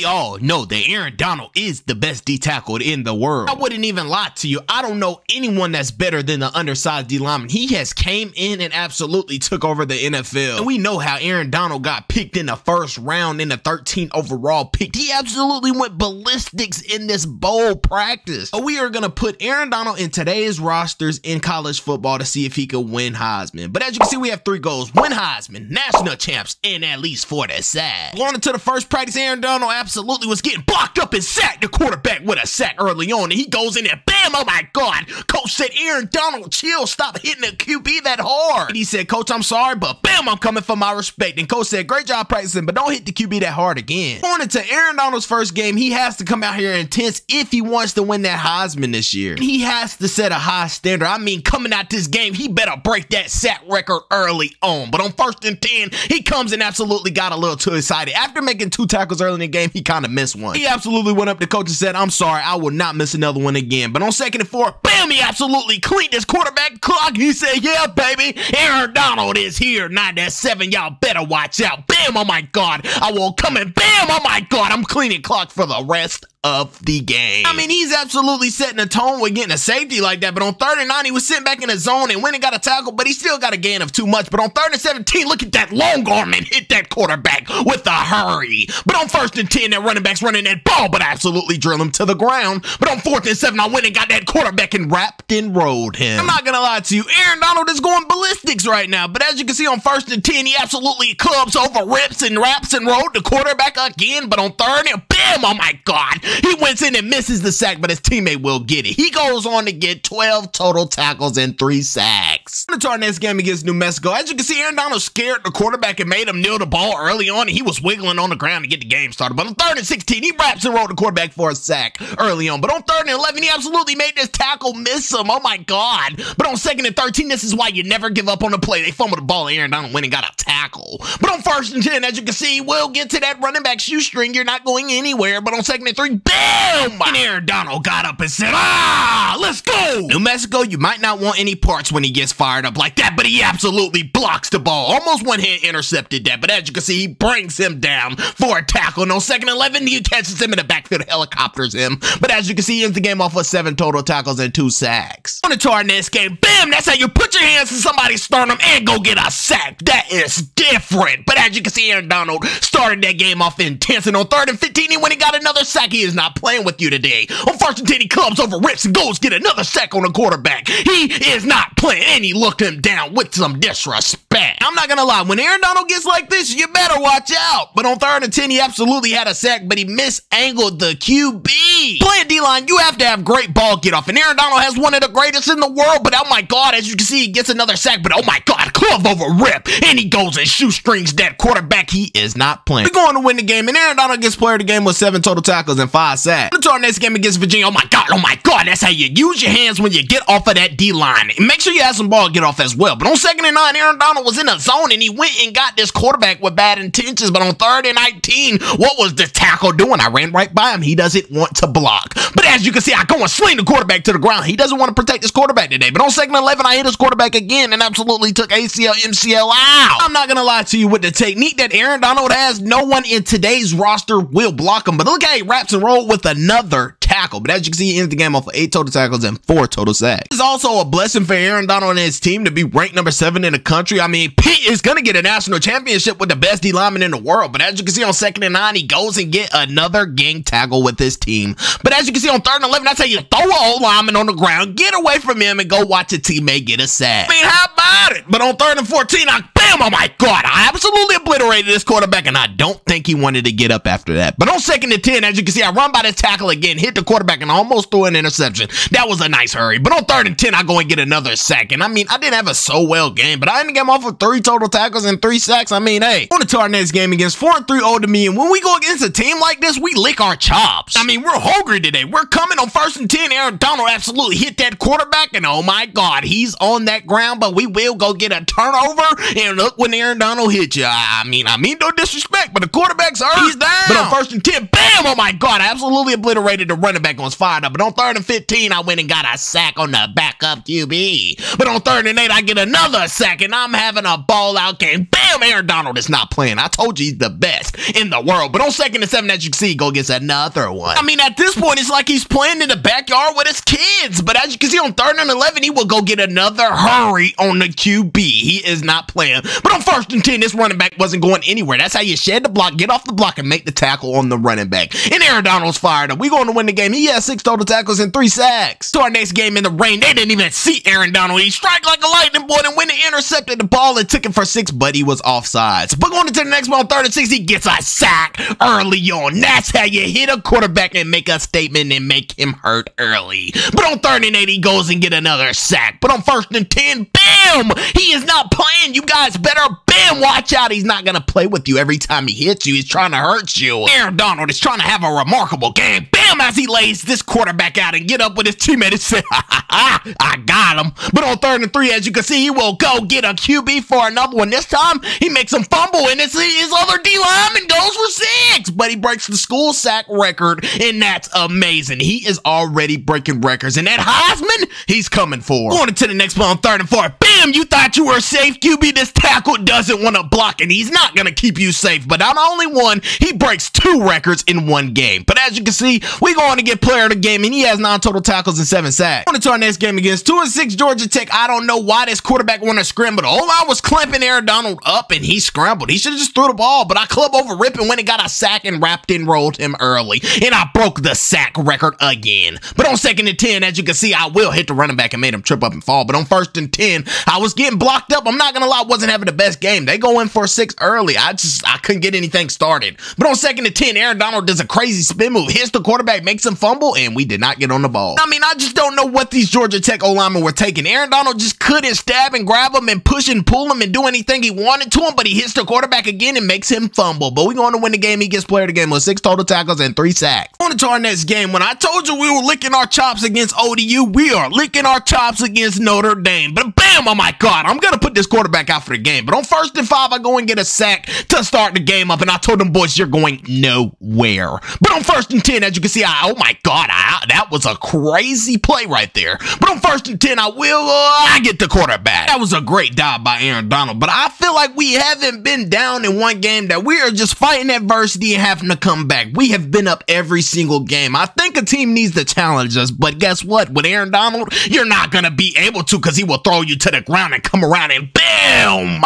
we all know that Aaron Donald is the best D tackle in the world. I wouldn't even lie to you. I don't know anyone that's better than the undersized D lineman. He has came in and absolutely took over the NFL. And we know how Aaron Donald got picked in the first round in the 13th overall pick. He absolutely went ballistics in this bowl practice. We are going to put Aaron Donald in today's rosters in college football to see if he could win Heisman. But as you can see, we have three goals. Win Heisman, national champs, and at least for the side. Going into the first practice, Aaron Donald absolutely was getting blocked up and sacked. The quarterback with a sack early on, and he goes in there, bam, oh my God. Coach said, Aaron Donald, chill, stop hitting the QB that hard. And he said, Coach, I'm sorry, but bam, I'm coming for my respect. And Coach said, great job practicing, but don't hit the QB that hard again. Going into Aaron Donald's first game, he has to come out here intense if he wants to win that Heisman this year. He has to set a high standard. I mean, coming out this game, he better break that sack record early on. But on first and 10, he comes and absolutely got a little too excited. After making two tackles early in the game, he kind of missed one. He absolutely went up to coach and said, I'm sorry, I will not miss another one again. But on second and four, bam, he absolutely cleaned his quarterback clock. He said, yeah, baby, Aaron Donald is here. Nine seven, y'all better watch out. Bam, oh my God, I won't come and bam, oh my God, I'm cleaning clock for the rest of the game. I mean, he's absolutely setting a tone with getting a safety like that. But on third and nine, he was sitting back in the zone and went and got a tackle, but he still got a gain of too much. But on third and 17, look at that long arm and hit that quarterback with a hurry. But on first and 10, that running back's running that ball, but absolutely drill him to the ground. But on fourth and seven, I went and got that quarterback and wrapped and rolled him. I'm not gonna lie to you, Aaron Donald is going ballistics right now. But as you can see on first and 10, he absolutely clubs over, rips and wraps and rolled the quarterback again. But on third and bam, oh my God, he went in and misses the sack, but his teammate will get it. He goes on to get 12 total tackles and three sacks. To our next game against New Mexico. As you can see, Aaron Donald scared the quarterback and made him kneel the ball early on, and he was wiggling on the ground to get the game started. But on third and 16, he wraps and rolled the quarterback for a sack early on. But on third and 11, he absolutely made this tackle miss him. Oh my God. But on second and 13, this is why you never give up on a play. They fumbled the ball, Aaron Donald went and got a tackle. But on first and 10, as you can see, we'll get to that running back shoestring. You're not going anywhere. But on second and three, bam! And Aaron Donald got up and said, ah, let's go. New Mexico, you might not want any parts when he gets fired up like that, but he absolutely blocks the ball. Almost one hand intercepted that, but as you can see, he brings him down for a tackle. And on second 11, he catches him in the backfield, helicopters him. But as you can see, he ends the game off with seven total tackles and two sacks. On to our next game, bam, that's how you put your hands in somebody's sternum and go get a sack. That is different. But as you can see, Aaron Donald started that game off intense, and on third and 15, he went and got another sack. He is not playing with you today. On first and 10, he clubs over rips and goes get another sack on the quarterback. He is not playing, and he looked him down with some disrespect. I'm not gonna lie, when Aaron Donald gets like this, you better watch out. But on third and 10, he absolutely had a sack, but he misangled the QB. Playing D-line, you have to have great ball get off, and Aaron Donald has one of the greatest in the world, but oh my God, as you can see, he gets another sack, but oh my God, club over rip, and he goes and shoestrings that quarterback. He is not playing. We're going to win the game, and Aaron Donald gets player of the game with seven total tackles and five sacks. Into our next game against Virginia, oh my God, oh my God, that's how you use your hands when you get off of that D-line. And make sure you have some ball get off as well. But on second and nine, Aaron Donald was in a zone, and he went and got this quarterback with bad intentions, but on third and 19, what was the tackle doing? I ran right by him. He doesn't want to block. But as you can see, I go and sling the quarterback to the ground. He doesn't want to protect his quarterback today. But on second and 11, I hit his quarterback again and absolutely took ACL, MCL out. I'm not going to lie to you with the technique that Aaron Donald has, no one in today's roster will block him. But look how he wraps and with another tackle. But as you can see, he ends the game off of eight total tackles and four total sacks. It's also a blessing for Aaron Donald and his team to be ranked number seven in the country. I mean, Pitt is going to get a national championship with the best D lineman in the world. But as you can see on second and nine, he goes and get another gang tackle with his team. But as you can see on third and 11, that's how you throw a old lineman on the ground, get away from him, and go watch a teammate get a sack. I mean, how about it? But on third and 14, I bam, oh my God, I absolutely obliterated this quarterback, and I don't think he wanted to get up after that. But on second and 10, as you can see, I run by this tackle again, hit the quarterback, and almost threw an interception. That was a nice hurry. But on third and 10, I go and get another sack. And I mean, I didn't have a so well game, but I ended game off with three total tackles and three sacks. I mean, hey, on to our next game against 4 and 3 Old Dominion. When we go against a team like this, we lick our chops. I mean, we're hungry today. We're coming on first and 10. Aaron Donald absolutely hit that quarterback, and oh my God, he's on that ground, but we will go get a turnover. And look when Aaron Donald hit you. I mean, I mean no disrespect, but the quarterback's hurt. He's down. But on first and 10, bam! Oh my God, I absolutely obliterated the running back was fired up. But on third and 15, I went and got a sack on the backup QB. But on third and eight, I get another sack, and I'm having a ball out game. Bam! Aaron Donald is not playing. I told you he's the best in the world. But on second and seven, as you can see, go gets another one. I mean, at this point, it's like he's playing in the backyard with his kids. But as you can see, on third and 11, he will go get another hurry on the QB. He is not playing. But on first and 10, this running back wasn't going anywhere. That's how you shed the block, get off the block, and make the tackle on the running back. And Aaron Donald's fired up. We going to win the game. He has six total tackles and three sacks. So our next game in the rain, they didn't even see Aaron Donald. He strike like a lightning bolt and when he intercepted the ball and took it for six, but he was offsides. But going into the next one, third and six, he gets a sack early on. That's how you hit a quarterback and make a statement and make him hurt early. But on third and eight, he goes and get another sack. But on first and ten, bam! He is not playing. You guys better bam watch out. He's not gonna play with you every time he hits you. He's trying to hurt you. Aaron Donald is trying to have a remarkable game. Bam! As he lays this quarterback out and get up with his teammate and say, ha ha ha, I got him. But on third and three, as you can see, he will go get a QB for another one. This time, he makes him fumble, and it's his other D lineman goes for six. But he breaks the school sack record, and that's amazing. He is already breaking records, and that Heisman, he's coming for. Going into the next one on third and four. Bam! You thought you were safe, QB. This tackle doesn't want to block, and he's not gonna keep you safe. But not only one, he breaks two records in one game. But as you can see, we going to get player of the game, and he has nine total tackles and seven sacks. On to our next game against two and six Georgia Tech. I don't know why this quarterback want to scramble. All I was clamping Aaron Donald up, and he scrambled. He should have just threw the ball, but I club over Rip and went and got a sack and wrapped and rolled him early, and I broke the sack record again. But on second and ten, as you can see, I will hit the running back and made him trip up and fall. But on first and ten, I was getting blocked up. I'm not gonna lie, I wasn't having the best game. They go in for six early. I just I couldn't get anything started. But on second and ten, Aaron Donald does a crazy spin move, hits the quarterback, makes him fumble, and we did not get on the ball. I mean, I just don't know what these Georgia Tech O linemen were taking. Aaron Donald just couldn't stab and grab him and push and pull him and do anything he wanted to him, but he hits the quarterback again and makes him fumble. But we going to win the game. He gets player of the game with six total tackles and three sacks. On to our next game. When I told you we were licking our chops against ODU, we are licking our chops against Notre Dame. But bam, oh my God, I'm going to put this quarterback out for the game. But on first and five, I go and get a sack to start the game up. And I told them boys, you're going nowhere. But on first and 10, as you can see, I, oh my God, I, that was a crazy play right there. But on first and 10, I will, uh, I get the quarterback. That was a great dive by Aaron Donald. But I feel like we haven't been down in one game that we are just fighting adversity and having to come back. We have been up every single game. I think a team needs to challenge us, but guess what? With Aaron Donald, you're not going to be able to because he will throw you to the ground and come around and bam!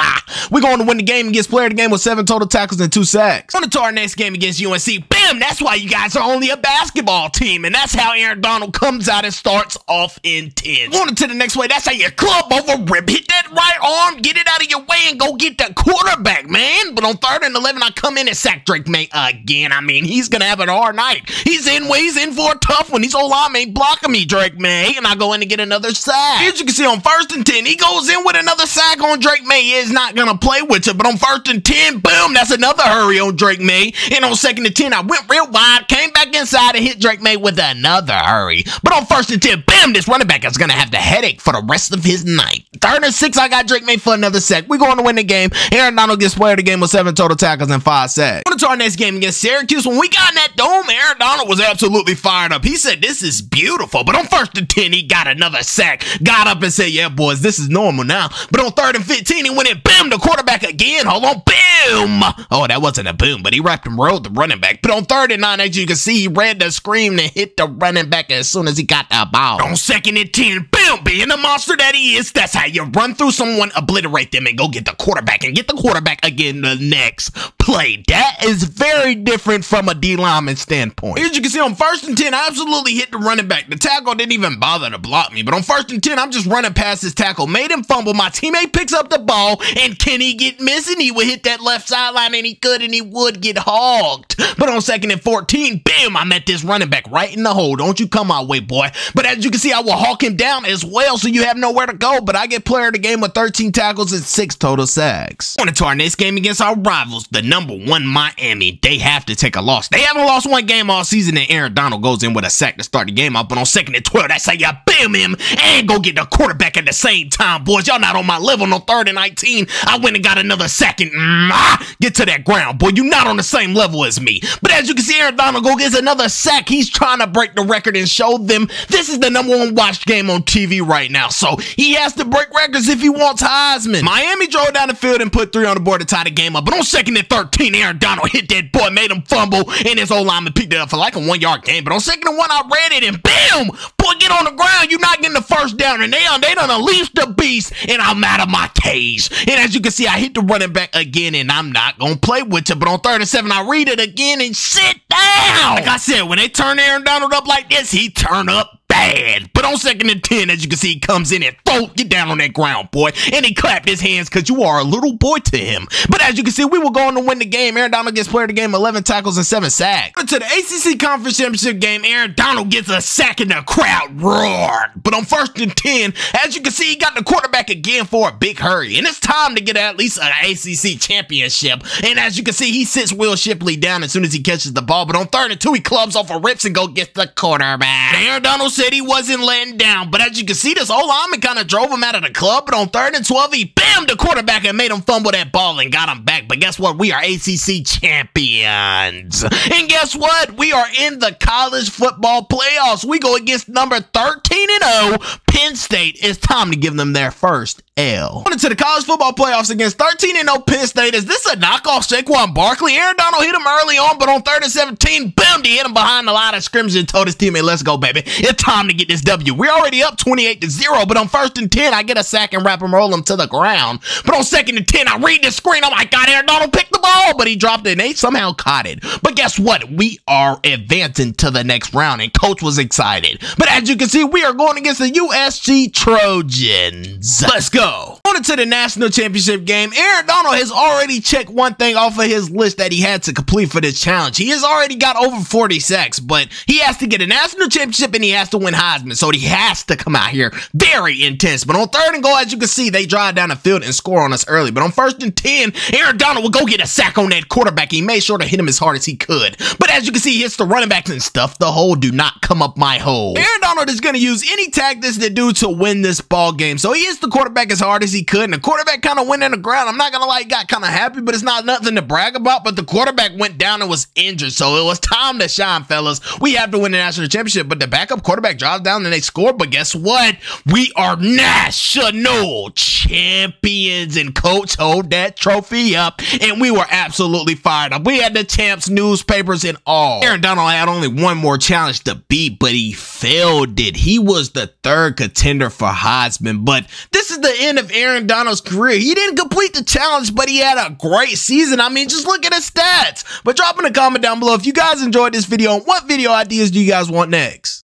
We're going to win the game against player of the game with seven total tackles and two sacks. On to our next game against UNC. Bam! That's why you guys are only a basketball team, and that's how Aaron Donald comes out and starts off in 10. On to the next way. That's how you club over rip, hit that right arm, get it out of your way, and go get that quarterback, man. But on third and 11, I come in and sack Drake Maye again. I mean, he's going to have an hard night. He's in, he's in for a tough one. He's O-line ain't blocking me, Drake Maye, and I go in and get another sack. As you can see on first and 10, he goes in with another sack on Drake Maye. He is not going to play with it, but on first and 10, boom, that's another hurry on Drake Maye. And on second and 10, I went real wide, came back inside and hit Drake Maye with another hurry. But on first and 10, bam, this running back is going to have the headache for the rest of his night. Third and six, I got Drake Maye for another sack. We're going to win the game. Aaron Donald gets player of the game with seven total tackles and five sacks. On to our next game against Syracuse. When we got in that dome, Aaron Donald was absolutely fired up. He said, This is beautiful. But on first and 10, he got another sack. Got up and said, Yeah, boys, this is normal now. But on third and 15, he went in, bam, the quarterback again. Hold on, boom. Oh, that wasn't a boom, but he wrapped and rolled the running back. But on third and nine, as you can see, he read the screen and hit the running back as soon as he got the ball. On second and 10, boom, being the monster that he is, that's how you run through someone, obliterate them, and go get the quarterback and get the quarterback again the next play. That is very different from a D lineman standpoint. As you can see, on first and 10, I absolutely hit the running back. The tackle didn't even bother to block me, but on first and 10, I'm just running past his tackle, made him fumble. My teammate picks up the ball, and can he get missing? He would hit that left sideline, and he could, and he would get hogged. But on second and 14, bam, I met this running back right in the hole. Don't you come my way, boy. But as you can see, I will hawk him down as well, so you have nowhere to go. But I get player of the game with 13 tackles and six total sacks. On to our next game against our rivals, the number one Miami. They have to take a loss. They haven't lost one game all season, and Aaron Donald goes in with a sack to start the game out. But on second and 12, that's how you bam him and go get the quarterback at the same time, boys. Y'all not on my level. No third and 19, I went and got another second. Mm, ah, get to that ground, boy. You not on the same level as me. But as you can see, Aaron Donald go gets another sack. He's trying to break the record and show them this is the number one watched game on TV right now. So he has to break records if he wants Heisman. Miami drove down the field and put three on the board to tie the game up. But on second and 13, Aaron Donald hit that boy, made him fumble, and his old lineman picked it up for like a one yard game. But on second and one, I read it, and bam! Boy, get on the ground. You're not getting the first down. And they, they done unleashed the beast, and I'm out of my cage. And as you can see, I hit the running back again, and I'm not going to play with you. But on third and seven, I read it again and sit down. Like I said, when they turn Aaron Donald up like this, he turn up bad. But on second and 10, as you can see, he comes in and throw, get down on that ground, boy. And he clapped his hands because you are a little boy to him. But as you can see, we were going to win the game. Aaron Donald gets player of the game, 11 tackles and 7 sacks. To the ACC Conference Championship game, Aaron Donald gets a sack and the crowd roared. But on first and 10, as you can see, he got the quarterback again for a big hurry. And it's time to get at least an ACC championship. And as you can see, he sits Will Shipley down as soon as he catches the ball. But on third and two, he clubs off a rips and go get the quarterback. Aaron Donald said he wasn't letting down. But as you can see, this old lineman kind of drove him out of the club. But on third and 12, he bammed the quarterback and made him fumble that ball and got him back. But guess what? We are ACC champions. And guess what? We are in the college football playoffs. We go against number 13 and 0, Penn State. It's time to give them their first L. On to the college football playoffs against 13 0 Penn State. Is this a knockoff Saquon Barkley? Aaron Donald hit him early on, but on third and 17, boom, he hit him behind the line of scrimmage and told his teammate, let's go, baby. It's time to get this W. We're already up 28 to 0, but on first and 10, I get a sack and wrap him, roll him to the ground. But on second and 10, I read the screen. Oh my God, Aaron Donald picked the ball, but he dropped it and they somehow caught it. But guess what? We are advancing to the next round, and coach was excited. But as you can see, we are going against the USC Trojans. Let's go go. On to the national championship game. Aaron Donald has already checked one thing off of his list that he had to complete for this challenge. He has already got over 40 sacks, but he has to get a national championship and he has to win Heisman. So he has to come out here very intense. But on third and goal, as you can see, they drive down the field and score on us early. But on first and 10, Aaron Donald will go get a sack on that quarterback. He made sure to hit him as hard as he could. But as you can see, he hits the running backs and stuff the hole. Do not come up my hole. Aaron Donald is going to use any tactics to do to win this ball game. So he hits the quarterback as hard as he could. And the quarterback kind of went in the ground. I'm not going to lie, he got kind of happy, but it's not nothing to brag about. But the quarterback went down and was injured. So it was time to shine, fellas. We have to win the national championship. But the backup quarterback drives down and they score. But guess what? We are national champions. And coach hold that trophy up. And we were absolutely fired up. We had the champs, newspapers, and all. Aaron Donald had only one more challenge to beat, but he failed it. He was the third contender for Heisman. But this is the end of Aaron Donald's career. He didn't complete the challenge, but he had a great season. I mean, just look at his stats. But drop in a comment down below if you guys enjoyed this video and what video ideas do you guys want next?